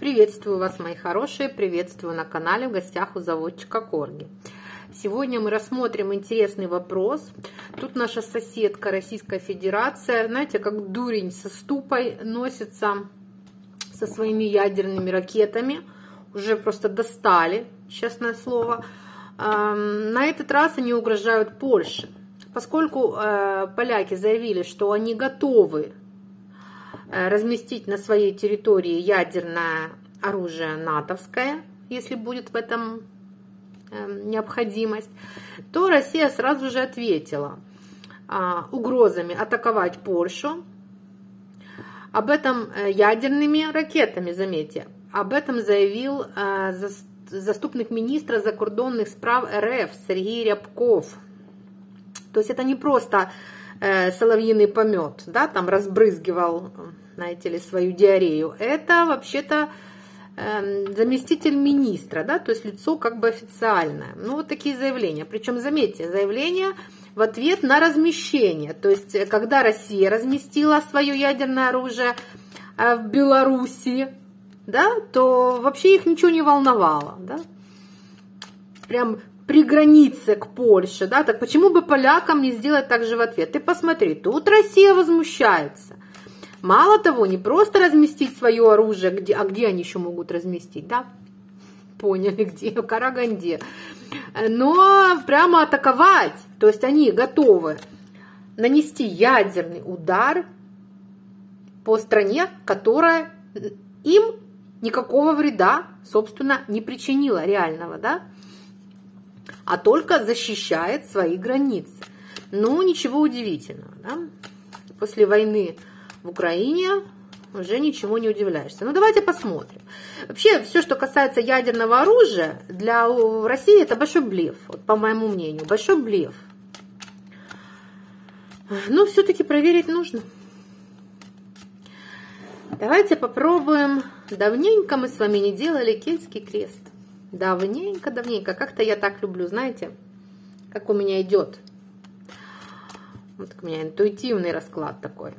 Приветствую вас, мои хорошие, приветствую на канале в гостях у заводчика Корги. Сегодня мы рассмотрим интересный вопрос. Тут наша соседка Российская Федерация, знаете, как дурень со ступой носится со своими ядерными ракетами. Уже просто достали, честное слово. На этот раз они угрожают Польше. Поскольку э, поляки заявили, что они готовы разместить на своей территории ядерное оружие натовское, если будет в этом эм, необходимость, то Россия сразу же ответила а, угрозами атаковать Польшу, об этом э, ядерными ракетами, заметьте. Об этом заявил э, заступник министра закордонных справ РФ Сергей Рябков. То есть это не просто соловьиный помет, да, там разбрызгивал знаете ли, свою диарею, это вообще-то э, заместитель министра, да, то есть лицо как бы официальное. Ну, вот такие заявления. Причем, заметьте, заявления в ответ на размещение. То есть, э, когда Россия разместила свое ядерное оружие э, в Беларуси, да, то вообще их ничего не волновало, да. Прям при границе к Польше, да, так почему бы полякам не сделать так же в ответ? Ты посмотри, тут Россия возмущается – Мало того, не просто разместить свое оружие, где, а где они еще могут разместить, да? Поняли, где? В Караганде. Но прямо атаковать. То есть они готовы нанести ядерный удар по стране, которая им никакого вреда, собственно, не причинила реального, да? А только защищает свои границы. Ну, ничего удивительного, да? После войны в Украине уже ничего не удивляешься. Ну, давайте посмотрим. Вообще, все, что касается ядерного оружия, для России это большой блеф, вот, по моему мнению, большой блеф. Но все-таки проверить нужно. Давайте попробуем. Давненько мы с вами не делали кельтский крест. Давненько, давненько. Как-то я так люблю, знаете, как у меня идет. Вот у меня интуитивный расклад такой.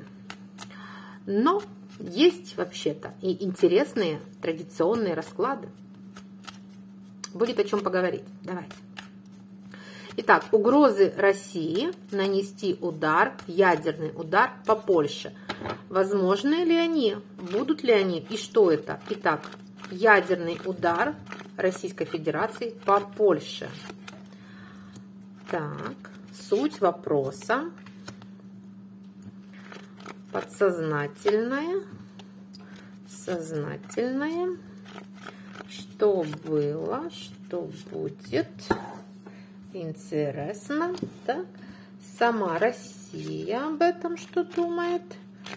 Но есть вообще-то и интересные традиционные расклады. Будет о чем поговорить. Давайте. Итак, угрозы России нанести удар, ядерный удар по Польше. Возможны ли они? Будут ли они? И что это? Итак, ядерный удар Российской Федерации по Польше. Так, суть вопроса подсознательное, сознательное, что было, что будет. Интересно. Так. Сама Россия об этом что думает?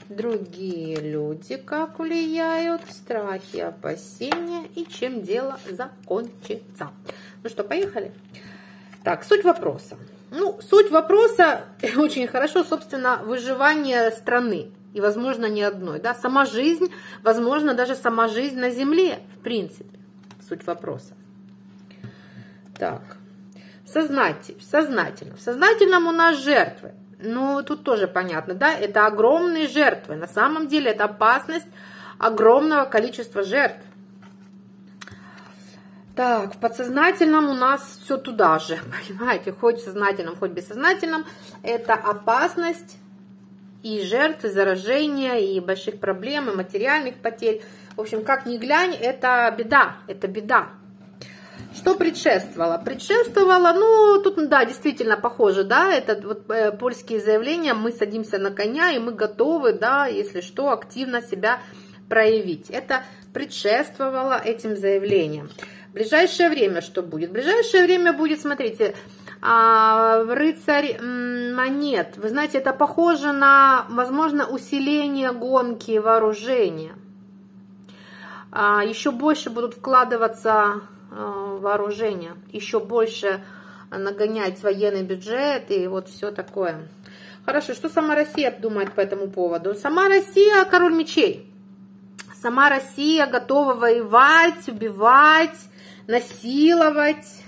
Другие люди как влияют, страхи, опасения и чем дело закончится. Ну что, поехали? Так, суть вопроса. Ну, суть вопроса очень хорошо, собственно, выживание страны. И, возможно, не одной. Да? Сама жизнь, возможно, даже сама жизнь на Земле, в принципе. Суть вопроса. Так. Сознатель, сознательно. В сознательном у нас жертвы. Ну, тут тоже понятно, да, это огромные жертвы. На самом деле это опасность огромного количества жертв. Так, в подсознательном у нас все туда же, понимаете, хоть в сознательном, хоть в бессознательном. Это опасность и жертвы, заражения, и больших проблем, и материальных потерь. В общем, как ни глянь, это беда, это беда. Что предшествовало? Предшествовало, ну, тут, да, действительно похоже, да, это вот э, польские заявления, мы садимся на коня, и мы готовы, да, если что, активно себя проявить. Это предшествовало этим заявлениям ближайшее время что будет? В ближайшее время будет, смотрите, а, рыцарь монет. Вы знаете, это похоже на, возможно, усиление гонки вооружения. А, еще больше будут вкладываться вооружения, еще больше нагонять военный бюджет и вот все такое. Хорошо, что сама Россия думает по этому поводу? Сама Россия король мечей. Сама Россия готова воевать, убивать, насиловать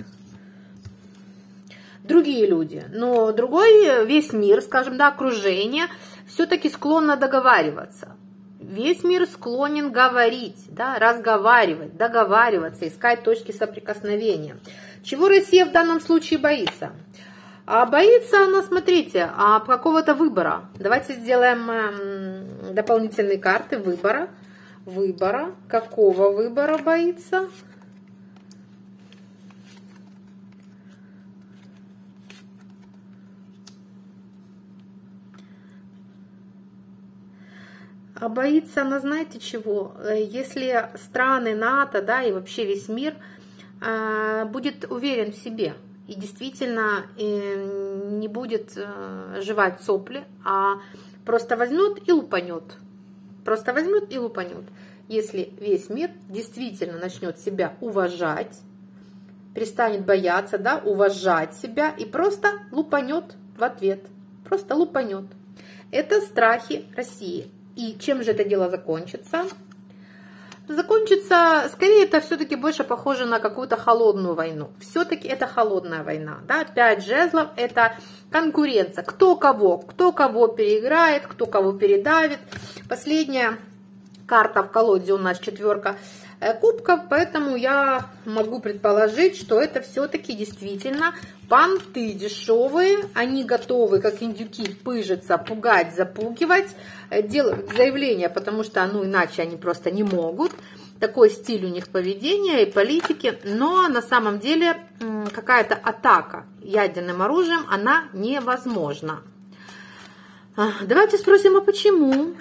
другие люди. Но другой, весь мир, скажем, да, окружение, все-таки склонно договариваться. Весь мир склонен говорить, да, разговаривать, договариваться, искать точки соприкосновения. Чего Россия в данном случае боится? А боится она, смотрите, а какого-то выбора. Давайте сделаем эм, дополнительные карты выбора. Выбора. Какого выбора боится? А боится она, знаете чего? Э, если страны НАТО, да, и вообще весь мир э, будет уверен в себе и действительно э, не будет жевать сопли, а просто возьмет и лупанет. Просто возьмет и лупанет. Если весь мир действительно начнет себя уважать, перестанет бояться, да, уважать себя и просто лупанет в ответ. Просто лупанет. Это страхи России. И чем же это дело закончится? Закончится, скорее, это все-таки больше похоже на какую-то холодную войну. Все-таки это холодная война. Да? Пять жезлов – это конкуренция. Кто кого, кто кого переиграет, кто кого передавит. Последняя карта в колоде у нас четверка Э, кубков, поэтому я могу предположить, что это все-таки действительно понты дешевые, они готовы, как индюки, пыжиться, пугать, запугивать, э, делать заявления, потому что, ну, иначе они просто не могут. Такой стиль у них поведения и политики, но на самом деле какая-то атака ядерным оружием, она невозможна. А, давайте спросим, а почему?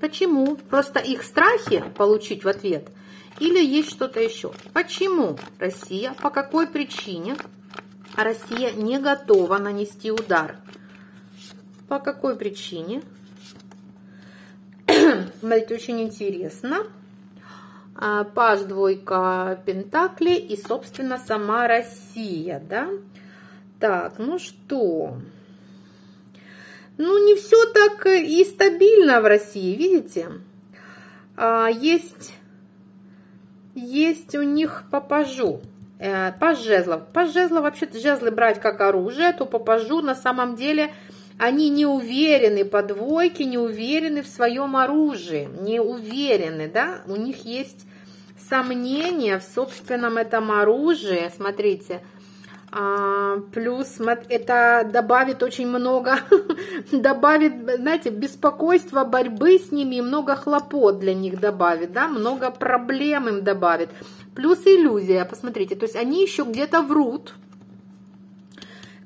Почему? Просто их страхи получить в ответ – или есть что-то еще? Почему Россия, по какой причине Россия не готова нанести удар? По какой причине? Смотрите, очень интересно. А, паш двойка Пентакли и, собственно, сама Россия, да? Так, ну что? Ну, не все так и стабильно в России, видите? А, есть есть у них попажу. Э, паж жезлов. Паж жезлов, вообще-то жезлы брать как оружие, то попажу на самом деле они не уверены по двойке, не уверены в своем оружии, не уверены, да, у них есть сомнения в собственном этом оружии, смотрите, а, плюс это добавит очень много, добавит, знаете, беспокойства, борьбы с ними, много хлопот для них добавит, да, много проблем им добавит. Плюс иллюзия, посмотрите, то есть они еще где-то врут,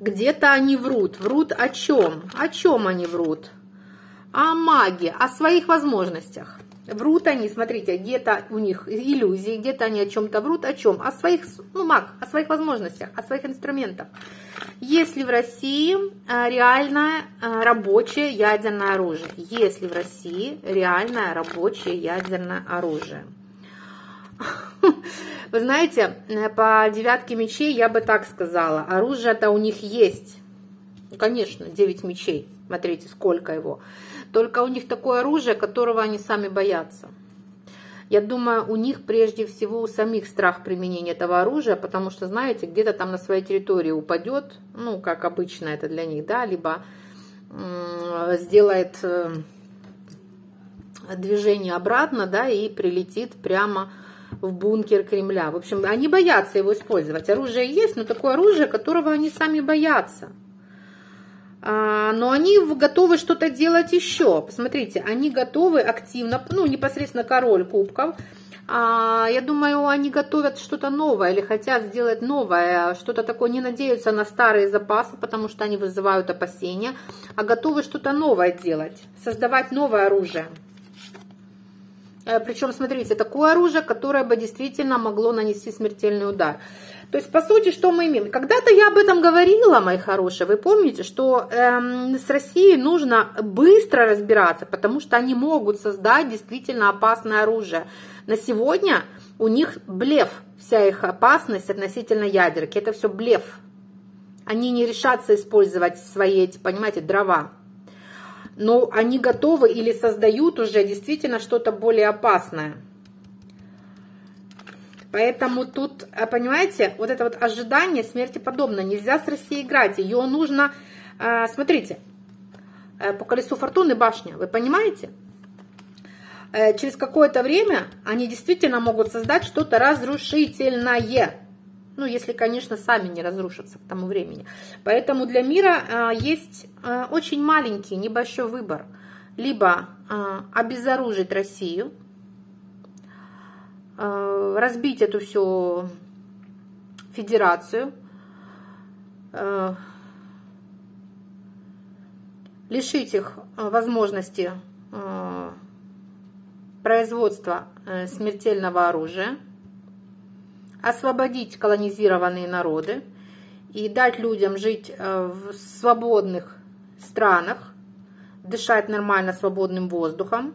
где-то они врут. Врут о чем? О чем они врут? О магии, о своих возможностях. Врут они, смотрите, где-то у них иллюзии, где-то они о чем-то врут, о чем? О своих, ну, маг, о своих возможностях, о своих инструментах. Если в России а, реальное а, рабочее ядерное оружие, если в России реальное рабочее ядерное оружие. Вы знаете, по девятке мечей я бы так сказала, оружие-то у них есть. Конечно, 9 мечей, смотрите, сколько его. Только у них такое оружие, которого они сами боятся. Я думаю, у них прежде всего у самих страх применения этого оружия, потому что, знаете, где-то там на своей территории упадет, ну, как обычно это для них, да, либо сделает э, движение обратно, да, и прилетит прямо в бункер Кремля. В общем, они боятся его использовать. Оружие есть, но такое оружие, которого они сами боятся. А, но они готовы что-то делать еще. Посмотрите, они готовы активно, ну, непосредственно король кубков, а, я думаю, они готовят что-то новое или хотят сделать новое, что-то такое, не надеются на старые запасы, потому что они вызывают опасения, а готовы что-то новое делать, создавать новое оружие. Э, Причем, смотрите, такое оружие, которое бы действительно могло нанести смертельный удар. То есть, по сути, что мы имеем? Когда-то я об этом говорила, мои хорошие. Вы помните, что эм, с Россией нужно быстро разбираться, потому что они могут создать действительно опасное оружие. На сегодня у них блеф, вся их опасность относительно ядерки. Это все блеф. Они не решатся использовать свои понимаете, дрова. Но они готовы или создают уже действительно что-то более опасное. Поэтому тут, а, понимаете, вот это вот ожидание смерти подобно. Нельзя с Россией играть. Ее нужно, а, смотрите, э, по колесу фортуны башня, вы понимаете? э, через какое-то время они действительно могут создать что-то разрушительное. Ну, если, конечно, сами не разрушатся к тому времени. Поэтому для мира э, есть э, очень маленький, небольшой выбор. Либо обезоружить Россию, разбить эту всю федерацию, лишить их возможности производства э, смертельного оружия, освободить колонизированные народы и дать людям жить э, в свободных странах, дышать нормально свободным воздухом.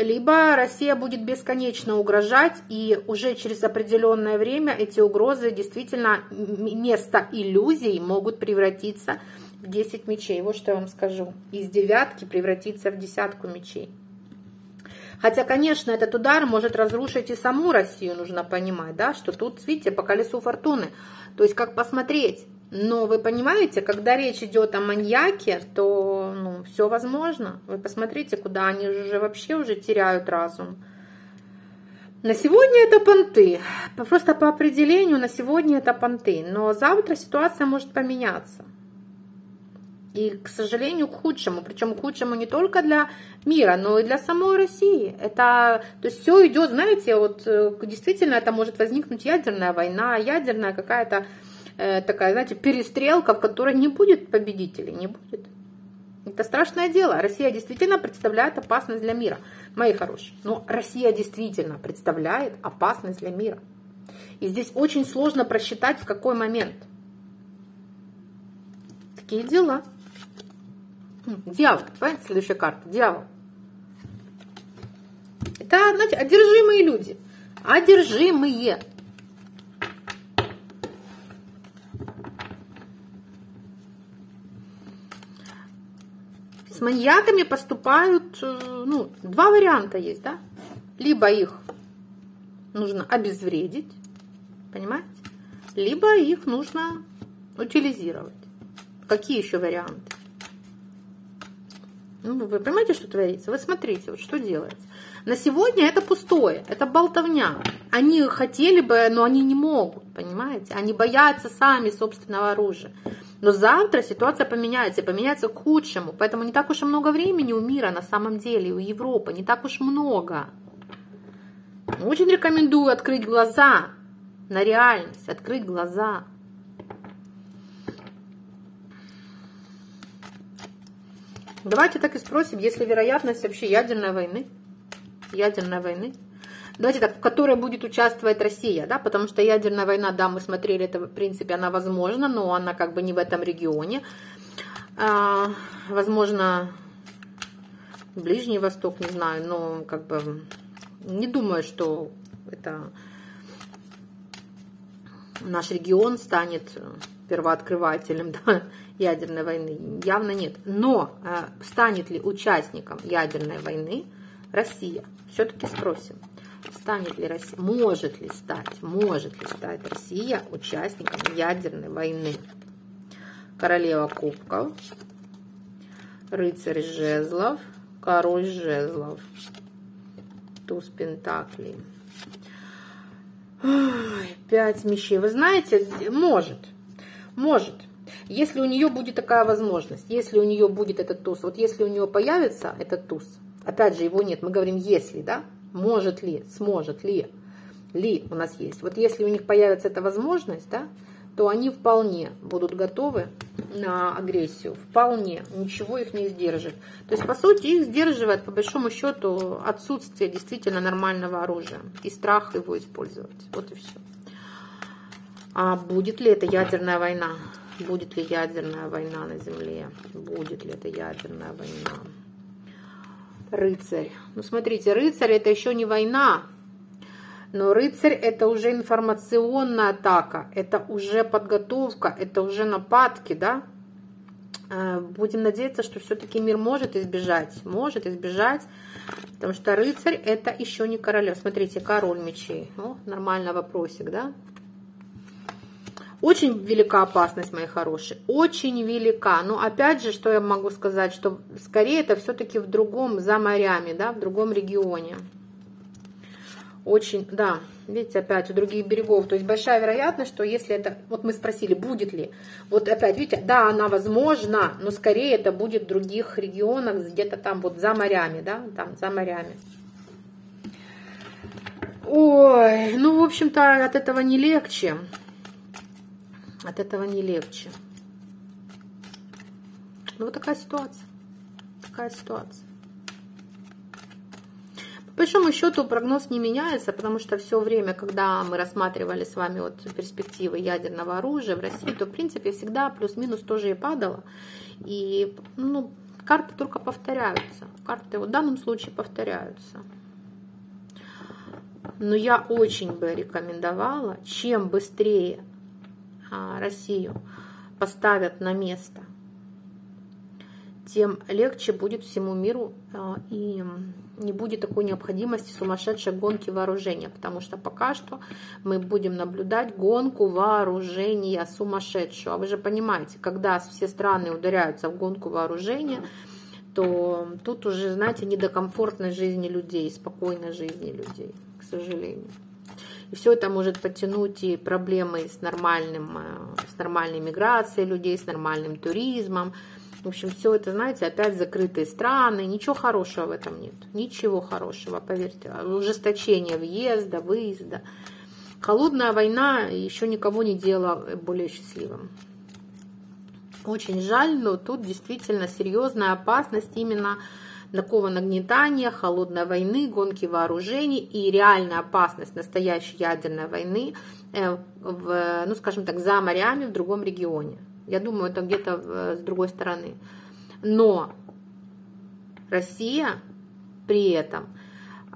Либо Россия будет бесконечно угрожать, и уже через определенное время эти угрозы действительно вместо иллюзий могут превратиться в 10 мечей. Вот что я вам скажу. Из девятки превратиться в десятку мечей. Хотя, конечно, этот удар может разрушить и саму Россию, нужно понимать, да, что тут, видите, по колесу фортуны. То есть, как посмотреть. Но вы понимаете, когда речь идет о маньяке, то ну, все возможно. Вы посмотрите, куда они уже вообще уже теряют разум. На сегодня это понты. Просто по определению на сегодня это понты. Но завтра ситуация может поменяться. И, к сожалению, к худшему. Причем к худшему не только для мира, но и для самой России. Это, то есть все идет, знаете, вот э, действительно это может возникнуть ядерная война, ядерная какая-то такая, знаете, перестрелка, в которой не будет победителей, не будет. Это страшное дело. Россия действительно представляет опасность для мира, мои хорошие. Но Россия действительно представляет опасность для мира. И здесь очень сложно просчитать, в какой момент. Такие дела. Дьявол. Понимаете, следующая карта. Дьявол. Это, знаете, одержимые люди. Одержимые. С маньяками поступают, э, ну, два варианта есть, да? Либо их нужно обезвредить, понимаете? Либо их нужно утилизировать. Какие еще варианты? Ну, вы понимаете, что творится? Вы смотрите, вот что делается. На сегодня это пустое, это болтовня. Они хотели бы, но они не могут, понимаете? Они боятся сами собственного оружия. Но завтра ситуация поменяется, и поменяется к худшему. Поэтому не так уж и много времени у мира на самом деле, у Европы, не так уж много. Очень рекомендую открыть глаза на реальность, открыть глаза. Давайте так и спросим, если вероятность вообще ядерной войны, ядерной войны, давайте так, в которой будет участвовать Россия, да, потому что ядерная война, да, мы смотрели, это, в принципе, она возможна, но она как бы не в этом регионе. А, возможно, Ближний Восток, не знаю, но как бы не думаю, что это наш регион станет первооткрывателем да, ядерной войны? Явно нет. Но э, станет ли участником ядерной войны Россия? Все-таки спросим. Станет ли Россия, может ли стать, может ли стать Россия участником ядерной войны? Королева кубков, рыцарь жезлов, король жезлов, туз пентаклей. Пять мечей. Вы знаете, может. Может. Если у нее будет такая возможность, если у нее будет этот туз, вот если у нее появится этот туз, опять же его нет, мы говорим если, да, может ли, сможет ли, ли у нас есть. Вот если у них появится эта возможность, да, то они вполне будут готовы на агрессию, вполне, ничего их не сдержит. То есть, по сути, их сдерживает, по большому счету, отсутствие действительно нормального оружия и страх его использовать. Вот и все. А будет ли это ядерная война? Будет ли ядерная война на Земле? Будет ли это ядерная война? Рыцарь. Ну, смотрите, рыцарь это еще не война, но рыцарь это уже информационная атака, это уже подготовка, это уже нападки, да? Э, будем надеяться, что все-таки мир может избежать, может избежать, потому что рыцарь это еще не королев. Смотрите, король мечей. О, нормально вопросик, да? Очень велика опасность, мои хорошие, очень велика. Но опять же, что я могу сказать, что скорее это все-таки в другом, за морями, да, в другом регионе. Очень, да, видите, опять у других берегов. То есть большая вероятность, что если это, вот мы спросили, будет ли, вот опять, видите, да, она возможна, но скорее это будет в других регионах, где-то там вот за морями, да, там за морями. Ой, ну, в общем-то, от этого не легче. От этого не легче. Ну, вот такая ситуация. Такая ситуация. По большому счету прогноз не меняется, потому что все время, когда мы рассматривали с вами вот перспективы ядерного оружия в России, то, в принципе, всегда плюс-минус тоже и падало. И, ну, карты только повторяются. Карты в данном случае повторяются. Но я очень бы рекомендовала, чем быстрее Россию поставят на место, тем легче будет всему миру а, и не будет такой необходимости сумасшедшей гонки вооружения, потому что пока что мы будем наблюдать гонку вооружения сумасшедшую. А вы же понимаете, когда все страны ударяются в гонку вооружения, то тут уже, знаете, не до комфортной жизни людей, спокойной жизни людей, к сожалению. И все это может подтянуть и проблемы с, нормальным, э, с нормальной миграцией людей, с нормальным туризмом. В общем, все это, знаете, опять закрытые страны. Ничего хорошего в этом нет. Ничего хорошего, поверьте. Ужесточение въезда, выезда. Холодная война еще никого не делала более счастливым. Очень жаль, но тут действительно серьезная опасность именно такого нагнетания, холодной войны, гонки вооружений и реальная опасность настоящей ядерной войны, э, в, ну, скажем так, за морями в другом регионе. Я думаю, это где-то с другой стороны. Но Россия при этом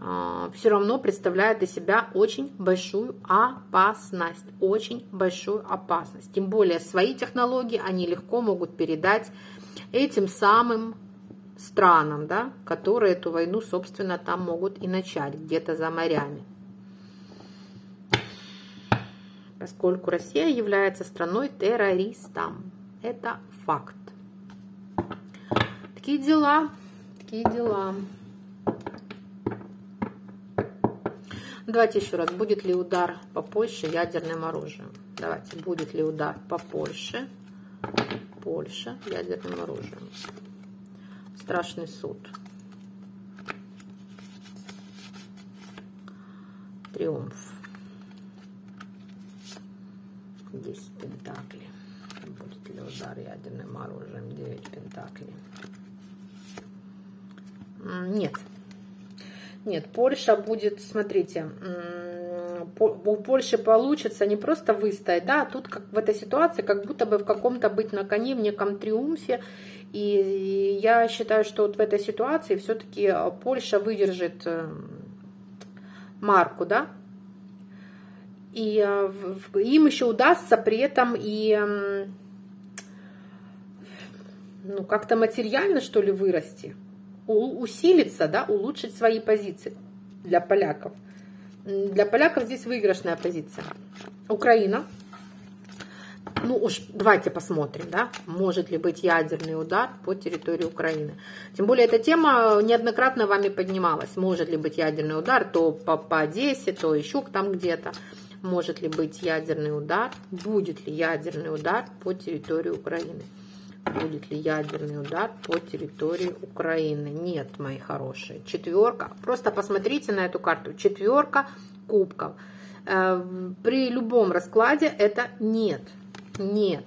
э, все равно представляет из себя очень большую опасность, очень большую опасность. Тем более свои технологии они легко могут передать этим самым странам, да, которые эту войну, собственно, там могут и начать, где-то за морями. Поскольку Россия является страной-террористом. Это факт. Такие дела, такие дела. Давайте еще раз, будет ли удар по Польше ядерным оружием? Давайте, будет ли удар по Польше? Польша ядерным оружием. Страшный суд. Триумф. Десять пентаклей. Будет ли удар ядерным оружием? Девять пентаклей. Нет. Нет, Польша будет, смотрите, у Польши получится не просто выстоять, да, а тут как в этой ситуации, как будто бы в каком-то быть на коне, в неком триумфе, и я считаю, что вот в этой ситуации все-таки Польша выдержит э, марку, да, и э, им еще удастся при этом и ну, как-то материально, что ли, вырасти, усилиться, да, улучшить свои позиции для поляков. Для поляков здесь выигрышная позиция. Украина ну уж давайте посмотрим, да, может ли быть ядерный удар по территории Украины. Тем более эта тема неоднократно вами поднималась. Может ли быть ядерный удар то по, по Одессе, то еще там где-то. Может ли быть ядерный удар? Будет ли ядерный удар по территории Украины? Будет ли ядерный удар по территории Украины? Нет, мои хорошие. Четверка. Просто посмотрите на эту карту. Четверка кубков. Э, при любом раскладе это нет. Нет.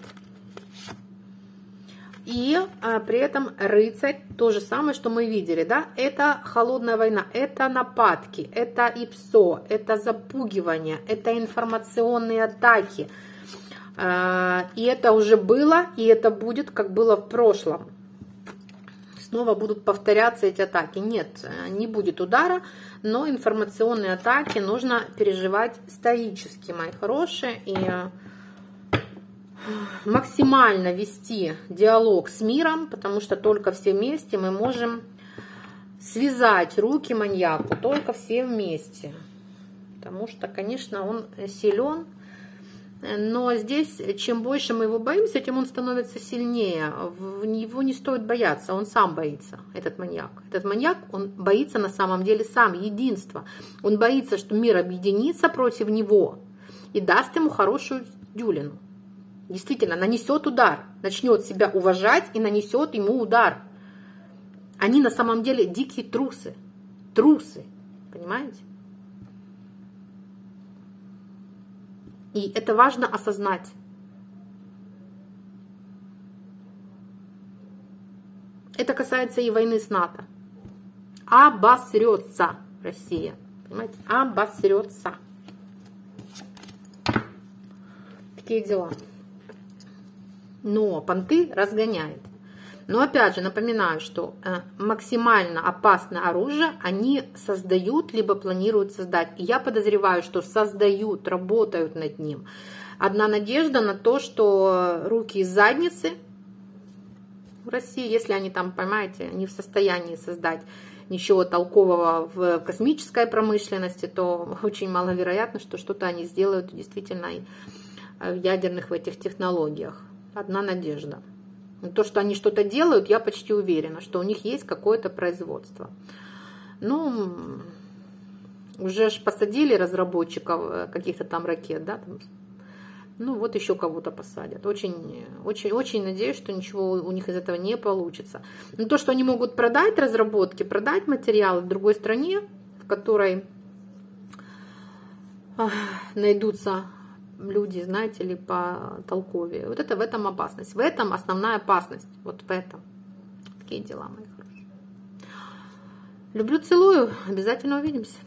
И а, при этом рыцарь, то же самое, что мы видели, да, это холодная война, это нападки, это ИПСО, это запугивание, это информационные атаки. А, и это уже было, и это будет, как было в прошлом. Снова будут повторяться эти атаки. Нет, не будет удара, но информационные атаки нужно переживать стоически, мои хорошие. И максимально вести диалог с миром, потому что только все вместе мы можем связать руки маньяку, только все вместе. Потому что, конечно, он силен, Но здесь, чем больше мы его боимся, тем он становится сильнее. Его не стоит бояться, он сам боится, этот маньяк. Этот маньяк, он боится на самом деле сам, единства. Он боится, что мир объединится против него и даст ему хорошую дюлину. Действительно, нанесет удар, начнет себя уважать и нанесет ему удар. Они на самом деле дикие трусы. Трусы, понимаете? И это важно осознать. Это касается и войны с НАТО. Обосрется Россия. Понимаете? Обосрется. Такие дела. Но понты разгоняет. Но опять же напоминаю, что э, максимально опасное оружие они создают, либо планируют создать. И я подозреваю, что создают, работают над ним. Одна надежда на то, что руки из задницы в России, если они там, понимаете, не в состоянии создать ничего толкового в космической промышленности, то очень маловероятно, что что-то они сделают действительно в ядерных в этих технологиях. Одна надежда. То, что они что-то делают, я почти уверена, что у них есть какое-то производство. Ну, уже ж посадили разработчиков э, каких-то там ракет, да, ну вот еще кого-то посадят. Очень, очень, очень надеюсь, что ничего у них из этого не получится. Но то, что они могут продать разработки, продать материалы в другой стране, в которой найдутся люди, знаете ли, по толкове. Вот это в этом опасность. В этом основная опасность. Вот в этом. Такие дела, мои хорошие. Люблю, целую. Обязательно увидимся.